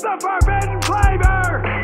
the forbidden flavor.